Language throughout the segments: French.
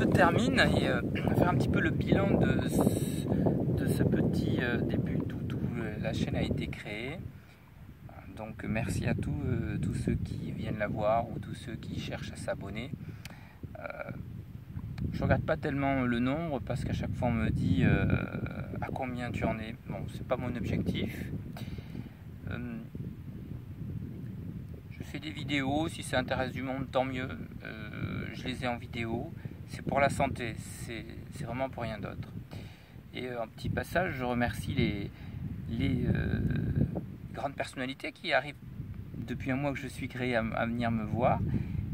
se termine et euh, faire un petit peu le bilan de, de ce petit euh, début d'où la chaîne a été créée. Donc merci à tous, tous ceux qui viennent la voir ou tous ceux qui cherchent à s'abonner. je regarde pas tellement le nombre parce qu'à chaque fois on me dit à combien tu en es. Bon, c'est pas mon objectif. je fais des vidéos, si ça intéresse du monde, tant mieux. je les ai en vidéo c'est pour la santé, c'est vraiment pour rien d'autre. Et euh, en petit passage, je remercie les, euh, grandes personnalités qui arrivent depuis un mois que je suis créé à, venir me voir.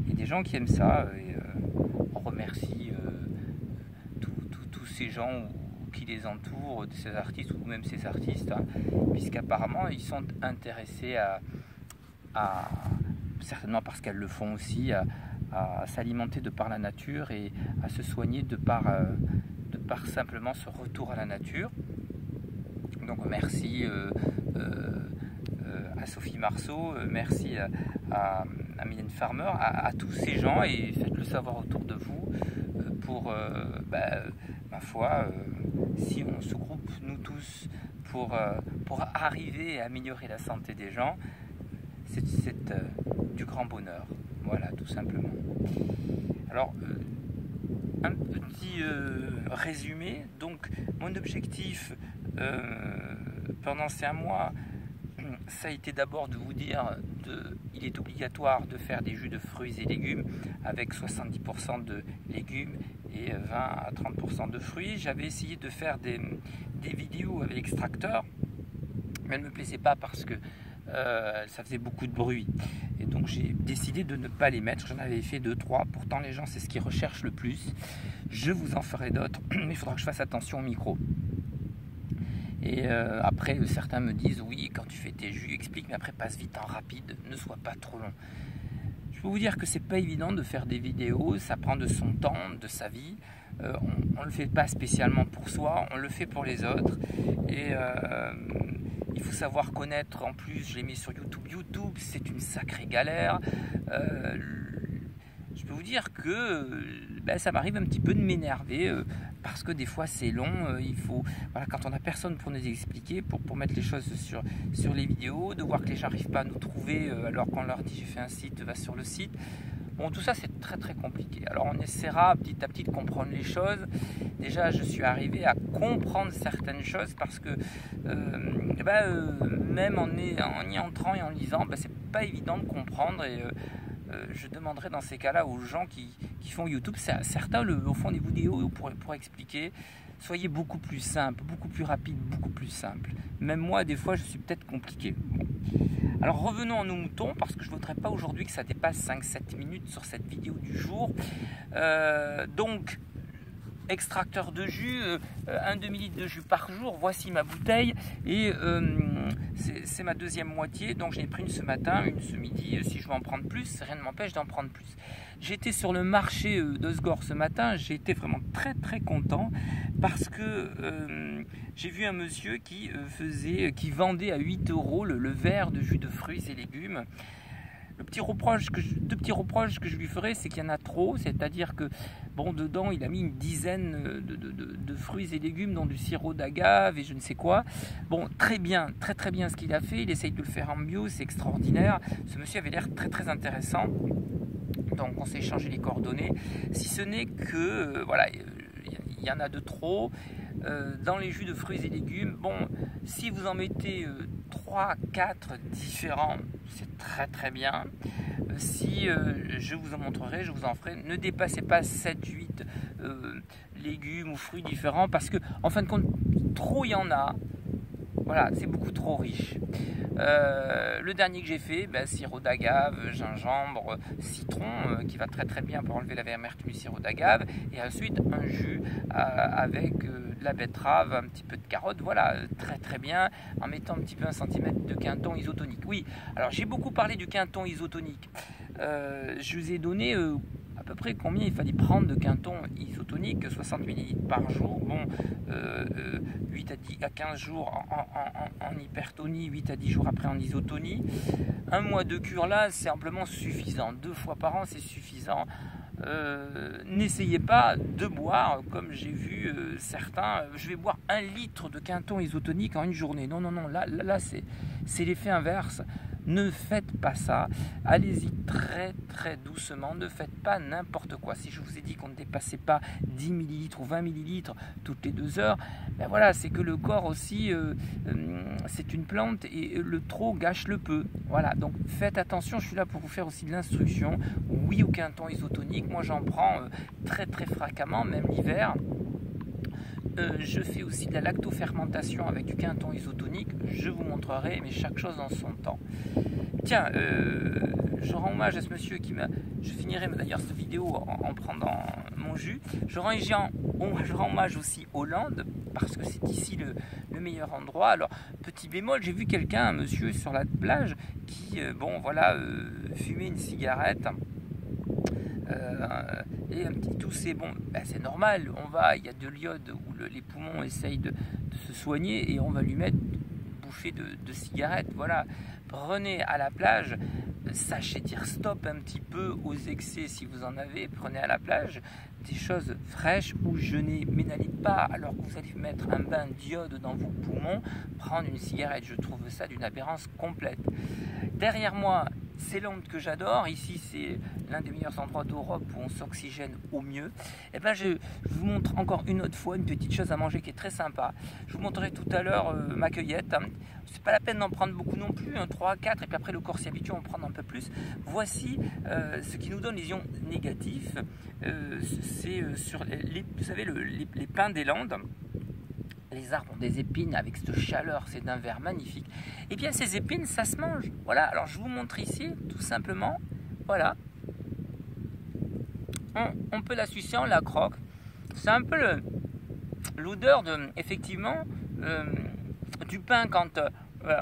Il y a des gens qui aiment ça. Et, euh, on remercie tous ces gens qui les entourent, ces artistes ou même ces artistes, hein, puisqu'apparemment ils sont intéressés à, certainement parce qu'elles le font aussi, à s'alimenter de par la nature et à se soigner de par, euh, de par simplement ce retour à la nature. Donc merci euh, euh, à Sophie Marceau, merci à, Mylène Farmer, à, tous ces gens et faites-le savoir autour de vous pour, bah, ma foi, si on se groupe nous tous pour, pour arriver à améliorer la santé des gens, c'est du grand bonheur. Voilà, tout simplement. Alors, euh, un petit euh, résumé. Donc, mon objectif euh, pendant ces mois, ça a été d'abord de vous dire de, il est obligatoire de faire des jus de fruits et légumes avec 70% de légumes et 20 à 30% de fruits. J'avais essayé de faire des, des vidéos avec extracteur, mais elles ne me plaisaient pas parce que ça faisait beaucoup de bruit. Donc j'ai décidé de ne pas les mettre. J'en avais fait deux, trois. Pourtant les gens c'est ce qu'ils recherchent le plus. Je vous en ferai d'autres, mais il faudra que je fasse attention au micro. Et euh, après certains me disent oui quand tu fais tes jus explique mais après passe vite en rapide, ne sois pas trop long. Je peux vous dire que c'est pas évident de faire des vidéos, ça prend de son temps, de sa vie. Euh, on ne le fait pas spécialement pour soi, on le fait pour les autres. Et il faut savoir connaître, en plus, je l'ai mis sur YouTube. YouTube, c'est une sacrée galère. Euh, je peux vous dire que ben, ça m'arrive un petit peu de m'énerver euh, parce que des fois c'est long. Euh, il faut, voilà, quand on n'a personne pour nous expliquer, pour, mettre les choses sur, sur les vidéos, de voir que les gens n'arrivent pas à nous trouver alors qu'on leur dit j'ai fait un site, va sur le site. Bon, tout ça, c'est très très compliqué. Alors, on essaiera petit à petit de comprendre les choses. Déjà, je suis arrivé à comprendre certaines choses parce que euh, ben, euh, même en, y entrant et en lisant, ben, c'est pas évident de comprendre. Et euh, je demanderai dans ces cas-là aux gens qui, font YouTube, certains le, au fond des vidéos pour expliquer soyez beaucoup plus simple, beaucoup plus rapide, beaucoup plus simple. Même moi, des fois, je suis peut-être compliqué. Alors revenons à nos moutons, parce que je ne voudrais pas aujourd'hui que ça dépasse 5-7 minutes sur cette vidéo du jour. Euh, donc, extracteur de jus, euh, un demi-litre de jus par jour, voici ma bouteille, et euh, c'est ma deuxième moitié, donc j'en ai pris une ce matin, une ce midi, si je veux en prendre plus, rien ne m'empêche d'en prendre plus. J'étais sur le marché d'Osgore ce matin, j'ai été vraiment très très content, parce que j'ai vu un monsieur qui faisait, qui vendait à 8 euros le verre de jus de fruits et légumes, le petit reproche que je, deux petits reproches que je lui ferai, c'est qu'il y en a trop, c'est-à-dire que bon dedans il a mis une dizaine de, fruits et légumes, dont du sirop d'agave et je ne sais quoi. Bon, très bien, très très bien ce qu'il a fait. Il essaye de le faire en bio, c'est extraordinaire. Ce monsieur avait l'air très très intéressant. Donc on s'est échangé les coordonnées. Si ce n'est que euh, voilà, il y en a de trop. Euh, dans les jus de fruits et légumes, bon, si vous en mettez euh, 3, 4 différents, c'est très très bien. Euh, si euh, je vous en montrerai, je vous en ferai, ne dépassez pas 7, 8 euh, légumes ou fruits différents parce que en fin de compte, trop il y en a. Voilà, c'est beaucoup trop riche. le dernier que j'ai fait, ben, sirop d'agave, gingembre, citron, qui va très très bien pour enlever la amertume du sirop d'agave. Et ensuite un jus avec de la betterave, un petit peu de carotte, voilà, très très bien, en mettant un petit peu un centimètre de quinton isotonique. Oui, alors j'ai beaucoup parlé du quinton isotonique. Euh, je vous ai donné euh, peu près combien il fallait prendre de quinton isotonique, 60 ml par jour, bon, 8 euh, à, 10, à 15 jours en, hypertonie, 8 à 10 jours après en isotonie. Un mois de cure là, c'est amplement suffisant. Deux fois par an, c'est suffisant. n'essayez pas de boire comme j'ai vu certains. Je vais boire un litre de quinton isotonique en une journée. Non, non, non, là, là, c'est l'effet inverse. Ne faites pas ça. Allez-y très très doucement. Ne faites pas n'importe quoi. Si je vous ai dit qu'on ne dépassait pas 10 millilitres ou 20 millilitres toutes les deux heures, ben voilà, c'est que le corps aussi, euh, euh, c'est une plante et le trop gâche le peu. Voilà, donc faites attention. Je suis là pour vous faire aussi de l'instruction. Oui, aucun temps isotonique. Moi, j'en prends euh, très très fréquemment, même l'hiver. Euh, je fais aussi de la lactofermentation avec du quinton isotonique. Je vous montrerai, mais chaque chose en son temps. Tiens, euh, je rends hommage à ce monsieur qui m'a. Je finirai d'ailleurs cette vidéo en, prenant mon jus. Je rends, hommage aussi Hollande parce que c'est ici le, meilleur endroit. Alors, petit bémol, j'ai vu quelqu'un, un monsieur sur la plage, qui, euh, bon, voilà, fumait une cigarette. Et un petit toussé, bon, ben c'est normal, on va, il y a de l'iode où les poumons essayent de, se soigner et on va lui mettre une bouffée de, de cigarette, voilà. Prenez à la plage, sachez dire stop un petit peu aux excès si vous en avez, prenez à la plage des choses fraîches ou jeûnez, mais n'allez pas alors que vous allez mettre un bain d'iode dans vos poumons, prendre une cigarette, je trouve ça d'une aberrance complète. Derrière moi, c'est l'onde que j'adore. Ici, c'est l'un des meilleurs endroits d'Europe où on s'oxygène au mieux. Et eh ben, je, vous montre encore une autre fois une petite chose à manger qui est très sympa. Je vous montrerai tout à l'heure euh, ma cueillette. C'est pas la peine d'en prendre beaucoup non plus, 3, 4, et puis après le corps s'y habitue, on prend un peu plus. Voici euh, ce qui nous donne les ions négatifs. Euh, c'est sur les, vous savez, les, les pins des Landes les arbres ont des épines avec cette chaleur, c'est d'un vert magnifique. Et eh bien ces épines, ça se mange. Voilà, alors je vous montre ici, tout simplement, voilà. On, peut la sucer, on la croque. C'est un peu l'odeur de, effectivement, euh, du pain quand euh,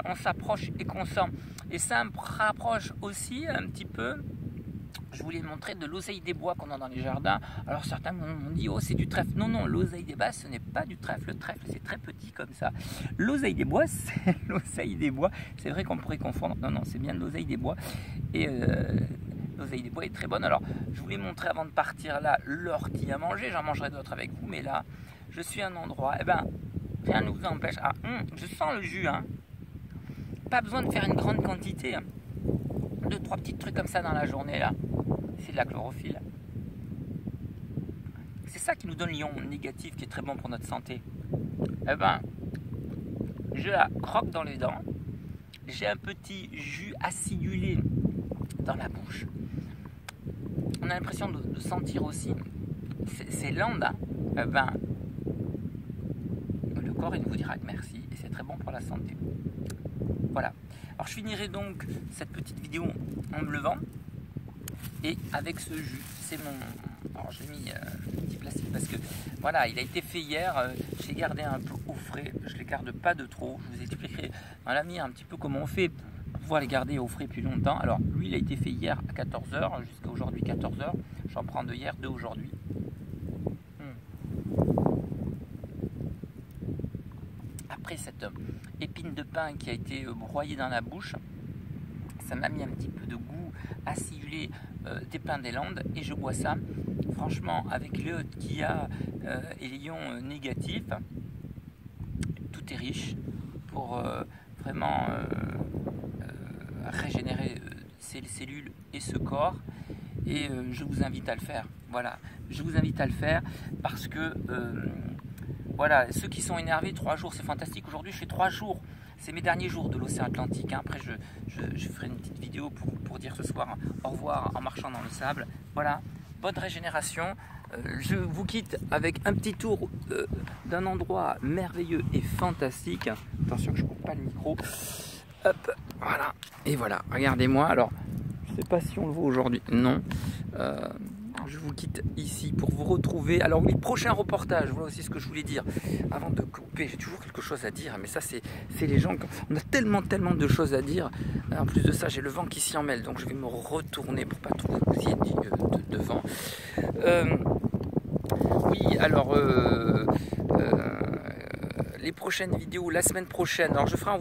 on s'approche et qu'on sent. Et ça rapproche aussi un petit peu je voulais montrer de l'oseille des bois qu'on a dans les jardins. Alors certains m'ont dit, oh c'est du trèfle. Non, non, l'oseille des bois, ce n'est pas du trèfle. Le trèfle, c'est très petit comme ça. L'oseille des bois, c'est l'oseille des bois. C'est vrai qu'on pourrait confondre. Non, non, c'est bien l'oseille des bois. Et euh, l'oseille des bois est très bonne. Alors, je voulais montrer avant de partir là l'ortie à manger. J'en mangerai d'autres avec vous. Mais là, je suis à un endroit. Eh ben, rien ne vous empêche. Ah, hum, je sens le jus. Hein. Pas besoin de faire une grande quantité. Hein. Deux, trois petits trucs comme ça dans la journée là c'est de la chlorophylle. C'est ça qui nous donne l'ion négatif qui est très bon pour notre santé. Eh ben, je la croque dans les dents. J'ai un petit jus acidulé dans la bouche. On a l'impression de, sentir aussi ces landes. Hein. Eh ben, le corps il vous dira merci et c'est très bon pour la santé. Voilà. Alors je finirai donc cette petite vidéo en me levant et avec ce jus. C'est mon. Alors j'ai mis euh, un petit plastique parce que voilà, il a été fait hier. Euh, j'ai gardé un peu au frais. Je les garde pas de trop. Je vous expliquerai dans l'avenir un petit peu comment on fait pour pouvoir les garder au frais plus longtemps. Alors lui, il a été fait hier à 14h jusqu'à aujourd'hui 14h. J'en prends de hier, de aujourd'hui. Hmm. Après cette épine de pain qui a été euh, broyée dans la bouche, ça m'a mis un petit peu de goût acidulé euh, des pains des Landes et je bois ça. Franchement, avec l'iode qu'il y a euh, et les ions euh, négatifs, tout est riche pour vraiment régénérer ces cellules et ce corps. Et je vous invite à le faire. Voilà, je vous invite à le faire parce que voilà, ceux qui sont énervés, trois jours, c'est fantastique. Aujourd'hui, je fais trois jours c'est mes derniers jours de l'océan Atlantique. Hein. Après, je, ferai une petite vidéo pour, dire ce soir au revoir en marchant dans le sable. Voilà, bonne régénération. Euh, je vous quitte avec un petit tour euh, d'un endroit merveilleux et fantastique. Attention que je ne coupe pas le micro. Hop, voilà. Et voilà, regardez-moi. Alors, je ne sais pas si on le voit aujourd'hui. Non. Euh, je vous quitte ici pour vous retrouver. Alors oui, prochain reportage, voilà aussi ce que je voulais dire. Avant de couper, j'ai toujours quelque chose à dire, mais ça c'est les gens, on a tellement tellement de choses à dire. En plus de ça, j'ai le vent qui s'y emmêle, donc je vais me retourner pour pas trop vous y de, de, vent. Euh, oui, alors... Euh, euh, les prochaine vidéo, la semaine prochaine, alors je ferai en,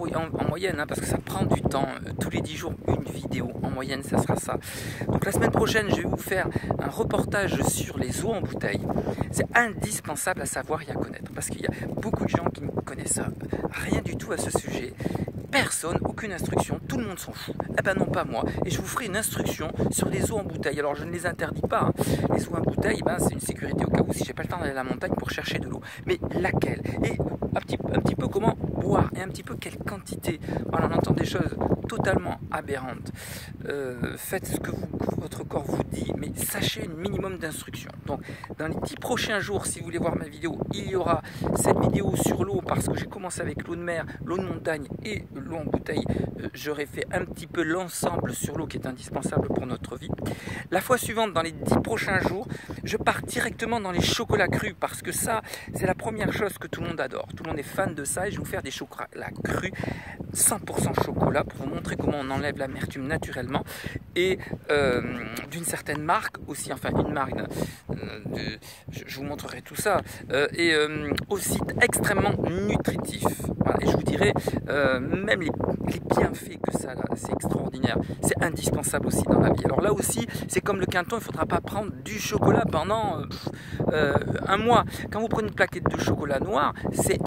moyenne, hein, parce que ça prend du temps, euh, tous les 10 jours, une vidéo, en moyenne, ça sera ça. Donc la semaine prochaine, je vais vous faire un reportage sur les eaux en bouteille. C'est indispensable à savoir et à connaître, parce qu'il y a beaucoup de gens qui ne connaissent rien du tout à ce sujet personne, aucune instruction, tout le monde s'en fout. Eh ben non, pas moi. Et je vous ferai une instruction sur les eaux en bouteille. Alors je ne les interdis pas. Hein. Les eaux en bouteille, ben, c'est une sécurité au cas où si j'ai pas le temps d'aller à la montagne pour chercher de l'eau. Mais laquelle? Et un petit, un petit peu comment boire et un petit peu quelle quantité? on entend des choses totalement aberrantes. Euh, faites ce que, votre corps vous dit, mais sachez un minimum d'instructions. Donc, dans les dix prochains jours, si vous voulez voir ma vidéo, il y aura cette vidéo sur l'eau parce que j'ai commencé avec l'eau de mer, l'eau de montagne et l'eau en bouteille. Euh, j'aurai fait un petit peu l'ensemble sur l'eau qui est indispensable pour notre vie. La fois suivante, dans les dix prochains jours, je pars directement dans les chocolats crus parce que ça, c'est la première chose que tout le monde adore. Tout le monde est fan de ça et je vais vous faire des chocolats crus 100% chocolat pour vous comment on enlève l'amertume naturellement et euh, d'une certaine marque aussi, enfin une marque, euh, je, vous montrerai tout ça, euh, et aussi extrêmement nutritif. et je vous dirai même les, bienfaits que ça a, c'est extraordinaire, c'est indispensable aussi dans la vie. Alors là aussi, c'est comme le quinton, il ne faudra pas prendre du chocolat pendant un mois. Quand vous prenez une plaquette de chocolat noir, c'est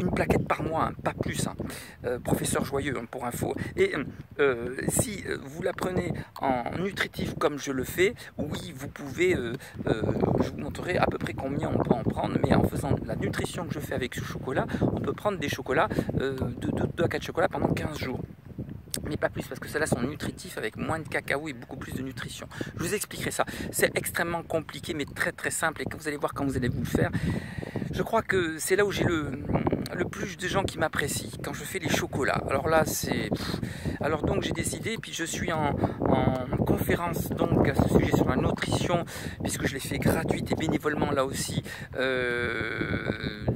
une plaquette par mois, hein, pas plus. Hein. Professeur joyeux hein, pour info. Et si vous la prenez en nutritif comme je le fais, oui, vous pouvez, je vous montrerai à peu près combien on peut en prendre, mais en faisant la nutrition que je fais avec ce chocolat, on peut prendre des chocolats, de 2 à 4 chocolats pendant 15 jours mais pas plus parce que ceux-là sont nutritifs avec moins de cacao et beaucoup plus de nutrition. Je vous expliquerai ça. C'est extrêmement compliqué mais très très simple et quand vous allez voir quand vous allez vous le faire, je crois que c'est là où j'ai le, le plus de gens qui m'apprécient quand je fais les chocolats. Alors là, c'est. Alors donc j'ai décidé, puis je suis en, conférence donc à ce sujet sur la nutrition, puisque je l'ai fait gratuite et bénévolement là aussi euh,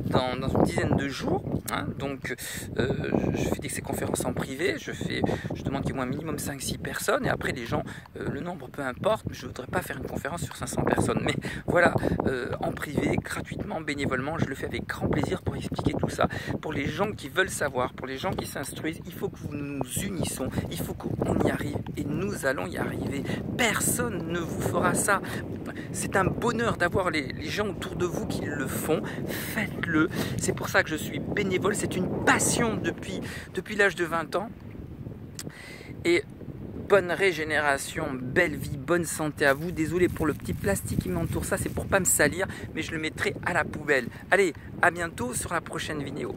dans, une dizaine de jours. Hein. donc euh, je fais des, ces conférences en privé, je, fais, je demande qu'il y ait au moins minimum 5-6 personnes, et après les gens, euh, le nombre peu importe, je ne voudrais pas faire une conférence sur 500 personnes, mais voilà, en privé, gratuitement, bénévolement, je le fais avec grand plaisir pour expliquer tout ça pour les gens qui veulent savoir, pour les gens qui s'instruisent, il faut que nous nous unissons, il faut qu'on y arrive et nous allons y arriver. Personne ne vous fera ça. C'est un bonheur d'avoir les, gens autour de vous qui le font. Faites-le. C'est pour ça que je suis bénévole. C'est une passion depuis, l'âge de 20 ans. Et bonne régénération, belle vie, bonne santé à vous. Désolé pour le petit plastique qui m'entoure, ça c'est pour pas me salir, mais je le mettrai à la poubelle. Allez, à bientôt sur la prochaine vidéo.